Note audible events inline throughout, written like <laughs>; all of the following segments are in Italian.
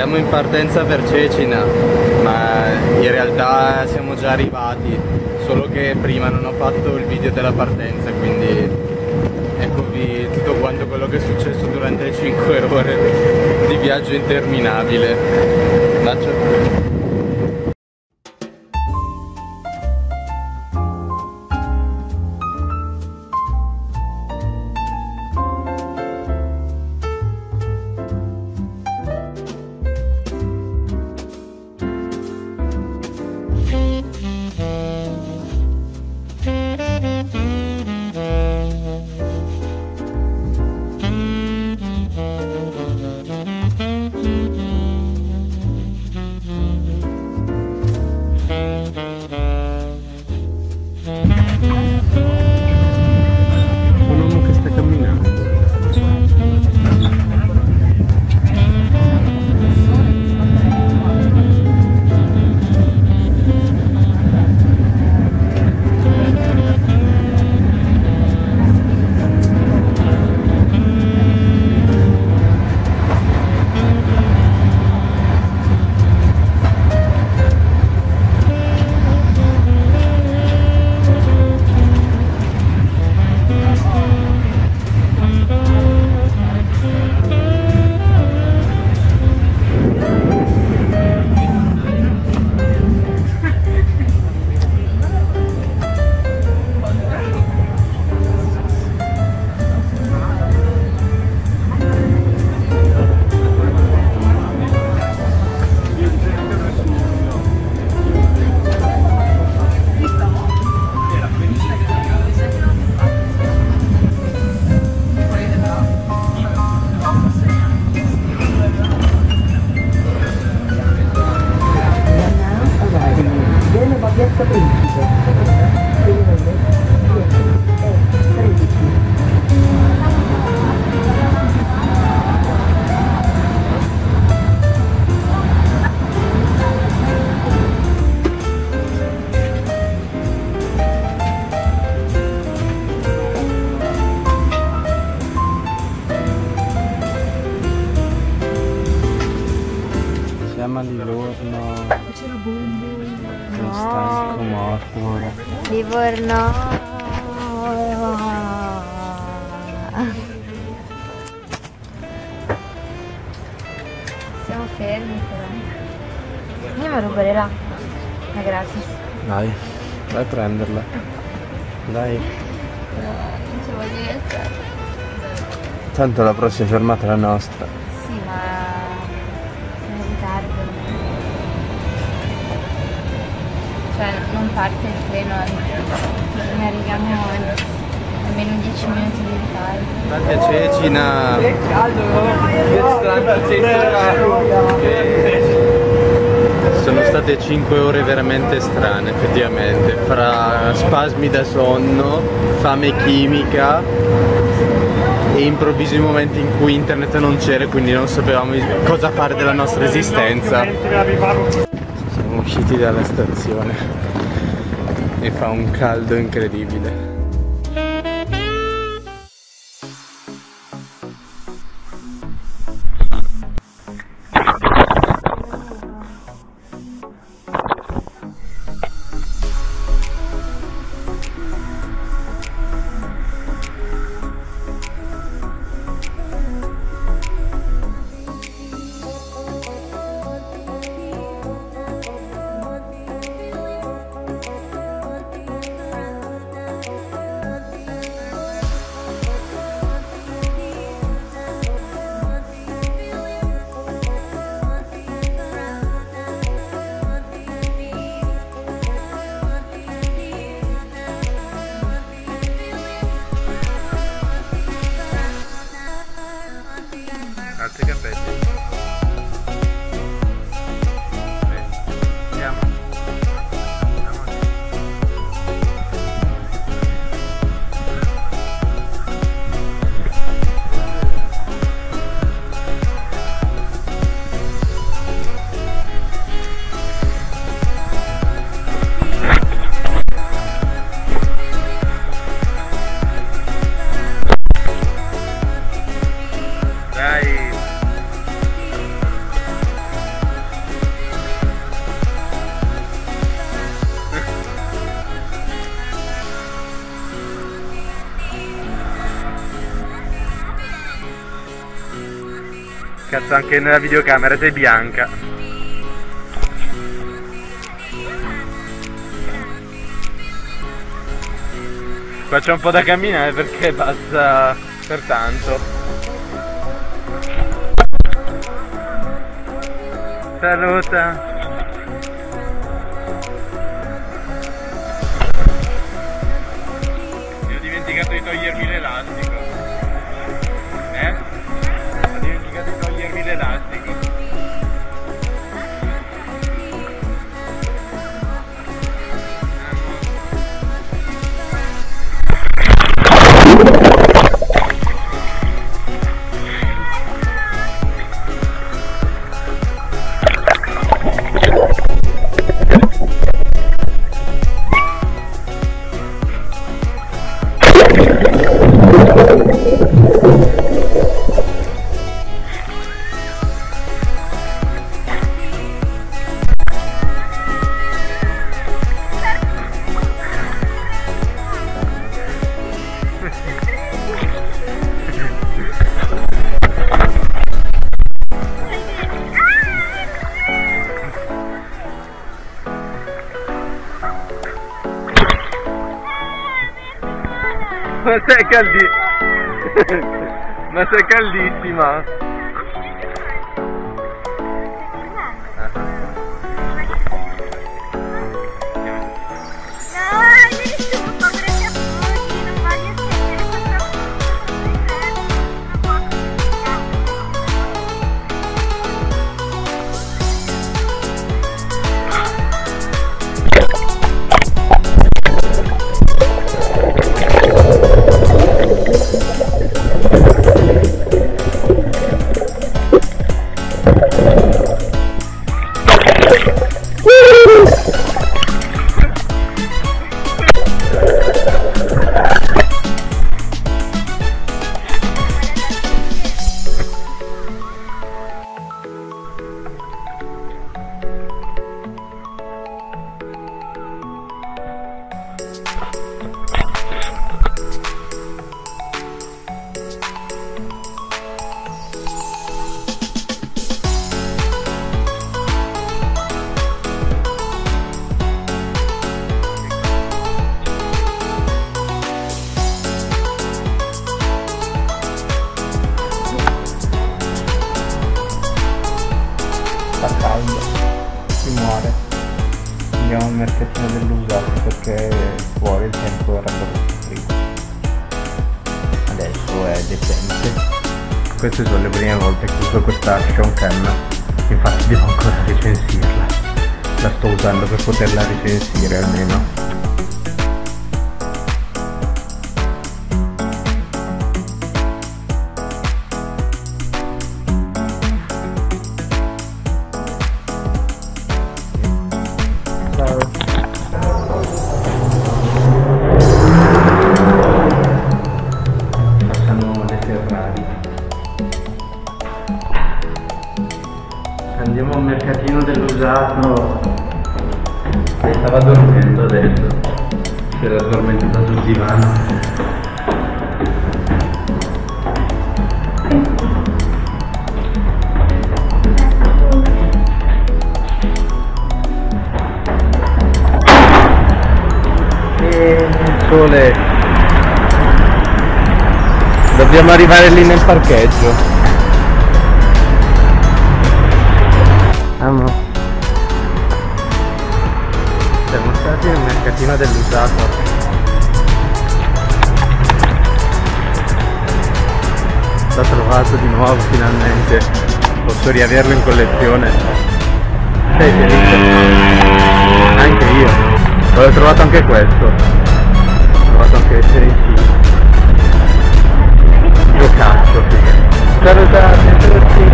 Siamo in partenza per Cecina, ma in realtà siamo già arrivati, solo che prima non ho fatto il video della partenza, quindi eccovi tutto quanto quello che è successo durante le 5 ore di viaggio interminabile. Bacio. Andiamo a rubare l'acqua. Ma grazie. Dai, vai a prenderla. Dai. No, non ci voglio iniziare. Tanto la prossima fermata è la nostra. Sì, ma siamo in ritardo. Cioè non parte il treno, ne arriviamo almeno 10 minuti di ritardo. Infatti a Cecina sono state 5 ore veramente strane effettivamente, fra spasmi da sonno, fame chimica e improvvisi momenti in cui internet non c'era quindi non sapevamo cosa fare della nostra esistenza. Siamo usciti dalla stazione e fa un caldo incredibile. Cazzo anche nella videocamera sei bianca. Qua c'è un po' da camminare perché passa per tanto. Saluta! Mi ho dimenticato di togliermi l'elastico. Ma sei caldi... <laughs> Ma sei caldissima! Uso questa Action Cam, infatti devo ancora recensirla. La sto usando per poterla recensire almeno. Sole. Dobbiamo arrivare lì nel parcheggio. Amo. Siamo stati nel mercatino dell'usato. L'ho trovato di nuovo finalmente. Posso riaverlo in collezione. Sei felice? Anche io. Ho trovato anche questo. Trovato anche sei sì. Io cazzo, figa. Salutate tutti.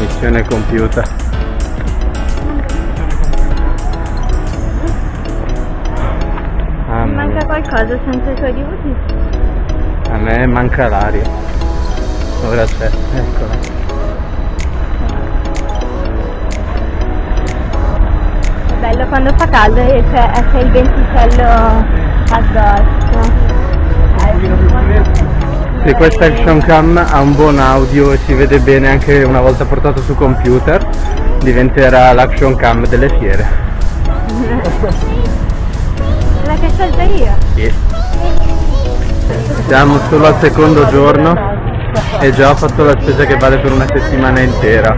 Missione compiuta. Mi manca qualcosa senza i tuoi aiuti? manca l'aria. Ora c'è eccola bello quando fa caldo e c'è, c'è il venticello addosso sì, questa action cam ha un buon audio e si vede bene anche una volta portato su computer diventerà l'action cam delle fiere. <laughs> La che salta io? Sì. Siamo solo al secondo giorno e già ho fatto la spesa che vale per una settimana intera.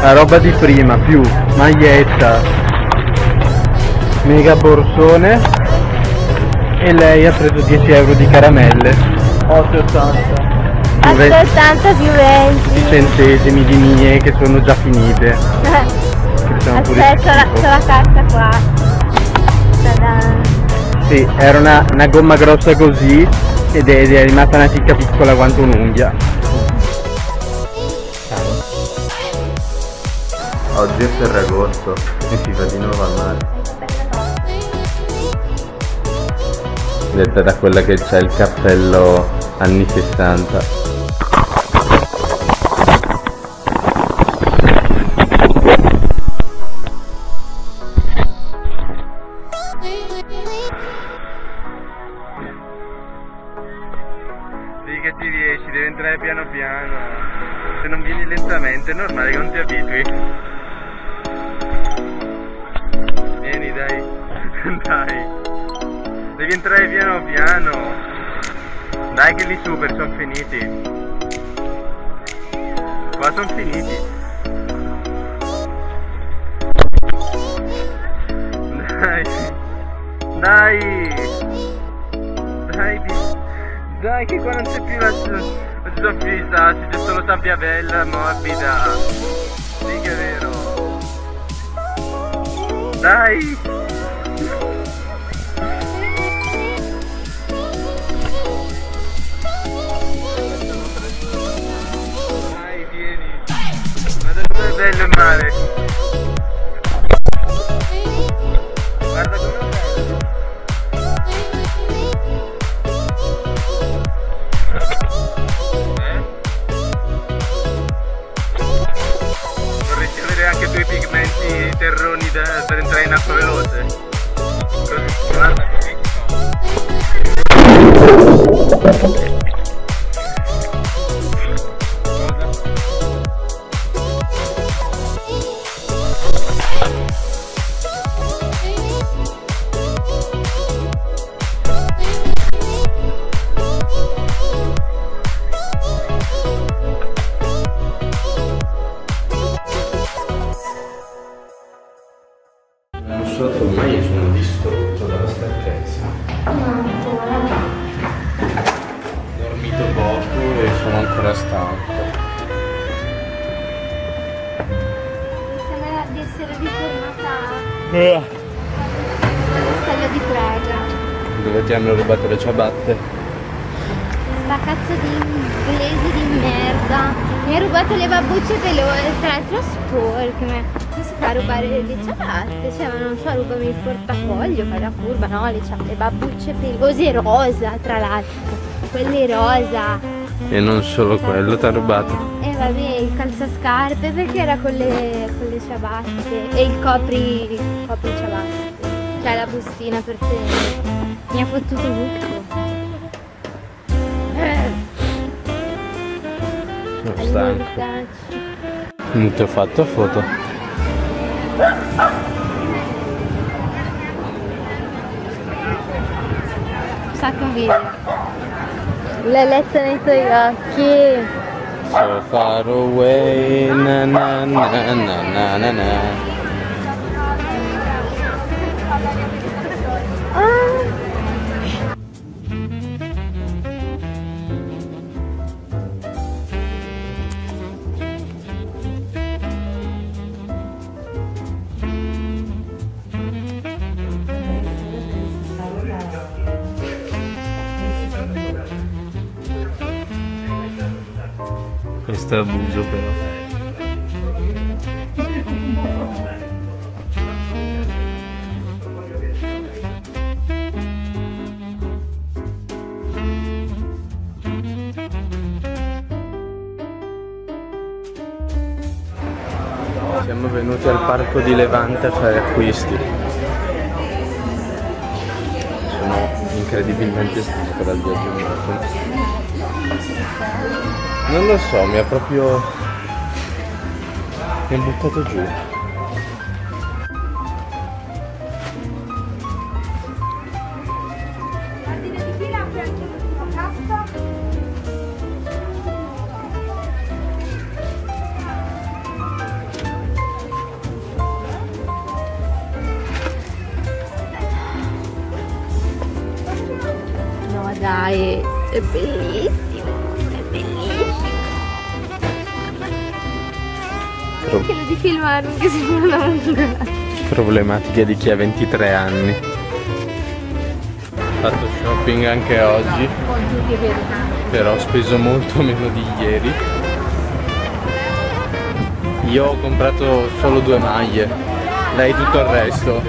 La roba di prima, più maglietta, mega borsone e lei ha preso 10 euro di caramelle. 8,80 più 20 8,80 più 20. centesimi di mie che sono già finite. <laughs> Aspetta, c'ho la, la carta qua. Ta-da. Sì, era una, una gomma grossa così ed è, ed è rimasta una ticca piccola quanto un'unghia. Oggi è Ferragosto e si va di nuovo al mare. Detta da quella che c'è il cappello anni 60. Dai. Devi entrare piano piano. Dai che lì super sono finiti. Qua sono finiti. Dai. Dai. Dai, dai che qua non c'è più la, la soffista, c'è solo sabbia bella, morbida. Sì che è vero. Dai, Guarda so tu, ma io sono distrutto dalla stanchezza. Ho dormito poco e sono ancora stanco. Sembra di essere ritornata al castello di Praga. Dove ti hanno rubato le ciabatte? Sta cazzo di inglesi di merda. Mi ha rubato le babbucce pelose, tra l'altro sporche. A rubare le ciabatte? Cioè, ma non so, rubami il portafoglio, fai la curva, no, le, le babbucce pelose rosa, tra l'altro. Quelle rosa. E non solo quello ti ha rubato. E vabbè, il calzascarpe perché era con le, con le ciabatte. E il copri, copri ciabatte. Cioè la bustina per te. Mi ha fottuto tutto. Eh, Sono stanco. Non ti ho fatto foto. começar com o vídeo. Leleta dentro aqui. So far away, na na na na na na. Questo è abuso però. Siamo venuti al parco di Levante a fare acquisti. Sono incredibilmente stanco dal viaggio in moto. Non lo so, mi ha proprio... mi ha buttato giù. No dai, è bellissimo, Quello di filmarmi che si fa una lunga. Problematiche di chi ha 23 anni. Ho fatto shopping anche oggi, però ho speso molto meno di ieri. Io ho comprato solo due maglie, lei tutto il resto.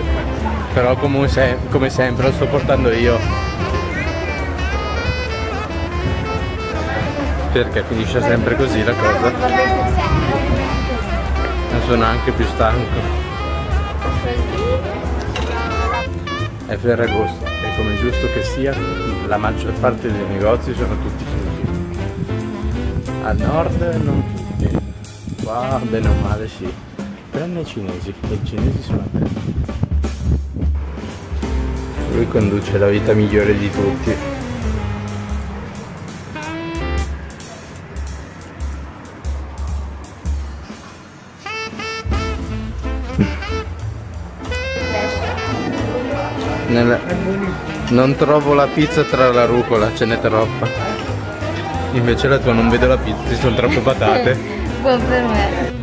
Però come, se- come sempre lo sto portando io. Perché finisce sempre così la cosa. Sono anche più stanco. È Ferragosto e come giusto che sia, la maggior parte dei negozi sono tutti chiusi. Al nord non tutti, qua bene o male sì, tranne i cinesi, e i cinesi sono aperti. Lui conduce la vita migliore di tutti. Nella- Non trovo la pizza tra la rucola, ce n'è troppa. Invece la tua non vedo la pizza, ci sono troppe patate. <laughs> Buon per me.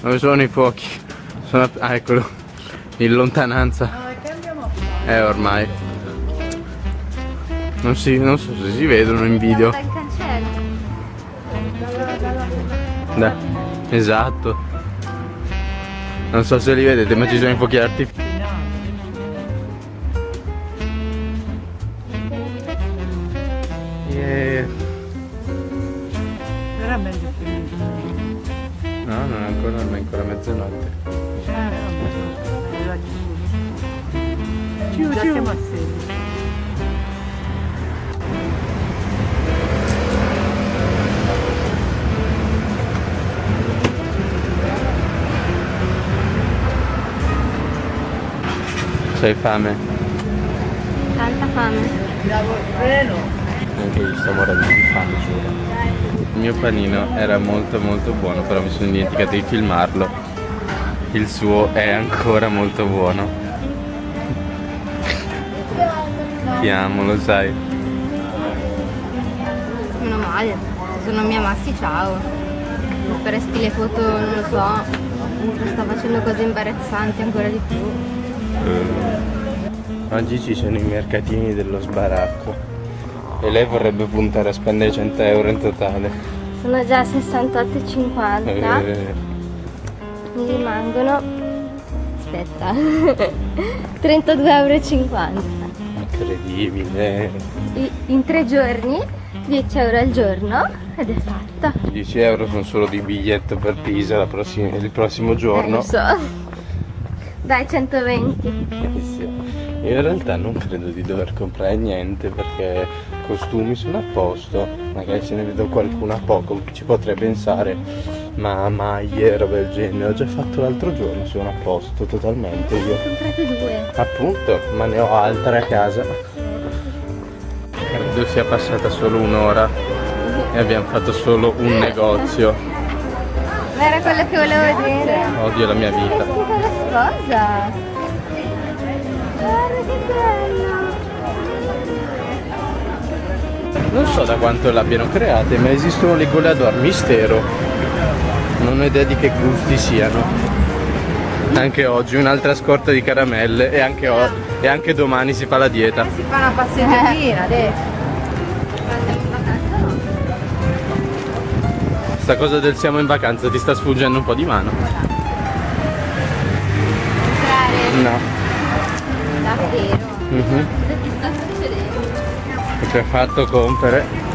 Dove sono i fuochi? Sono a- Ah, eccolo. In lontananza. Eh, ormai. Non, si, non so se si vedono in video. Dai. Esatto. Non so se li vedete, ma ci sono i fuochi artificiali. C'hai fame? Tanta fame. Anche io sto morendo di fame, giuro. Il mio panino era molto molto buono, però mi sono dimenticato di filmarlo. Il suo è ancora molto buono. Ti amo, lo sai. Meno male. Se non mi amassi, ciao. Faresti le foto, non lo so. Sta facendo cose imbarazzanti ancora di più. Eh, Oggi ci sono i mercatini dello sbaracco. E lei vorrebbe puntare a spendere 100 euro in totale. Sono già 68,50. Eh, Mi rimangono. Aspetta. <laughs> 32,50 euro. incredibile. In tre giorni, 10 euro al giorno ed è fatta. 10 euro sono solo di biglietto per Pisa prossima- il prossimo Eh, giorno. lo so. Dai, 120. Eh sì. In realtà non credo di dover comprare niente perché costumi sono a posto, magari se ne vedo qualcuno a poco ci potrei pensare, ma maglie, roba del genere, ho già fatto l'altro giorno, sono a posto totalmente io. Ho comprato due. Appunto, ma ne ho altre a casa. Credo sia passata solo un'ora e abbiamo fatto solo un negozio. Ma era quello che volevo dire. Odio la mia È vita. vestita da sposa. Guarda che bello. Non so da quanto l'abbiano create, ma esistono le goleador mistero. Non ho idea di che gusti siano. Anche oggi un'altra scorta di caramelle e anche, e anche domani si fa la dieta. Si fa una passeggiatina adesso. Sta cosa del siamo in vacanza ti sta sfuggendo un po' di mano. No. Davvero. Mhm. Cosa ti sta succedendo? Perché ha fatto compere.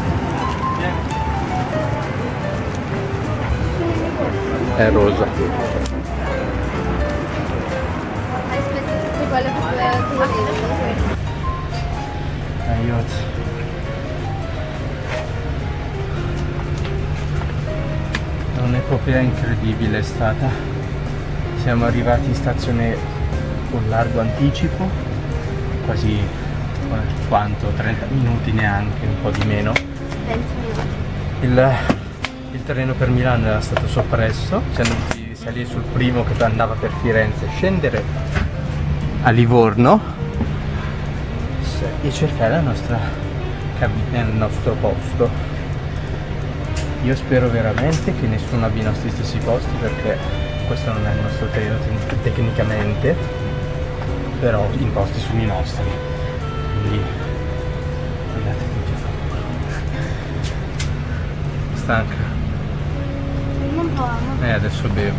è rosa. Hai speso tutto quello che tu. Aiuto. È un'epopea incredibile è stata. Siamo arrivati in stazione con largo anticipo, quasi quanto? 30 minuti neanche, un po' di meno. 20 minuti. Il, il treno per Milano era stato soppresso, siamo dovuti salire sul primo che andava per Firenze, scendere a Livorno e cercare la nostra cabina, il nostro posto. Io spero veramente che nessuno abbia i nostri stessi posti perché questo non è il nostro treno te- tecnicamente, però imposti sono i nostri. Quindi andate tutti a fare stanca. Non può e eh, adesso bevo.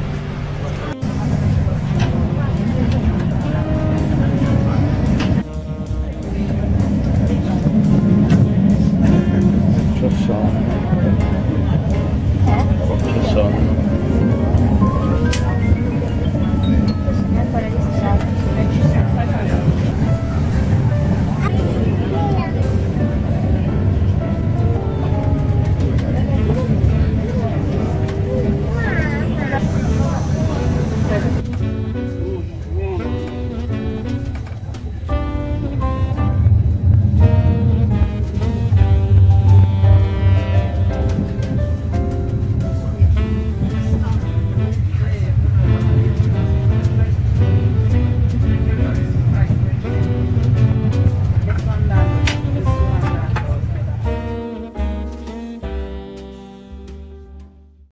C'ho sonno. C'ho sonno.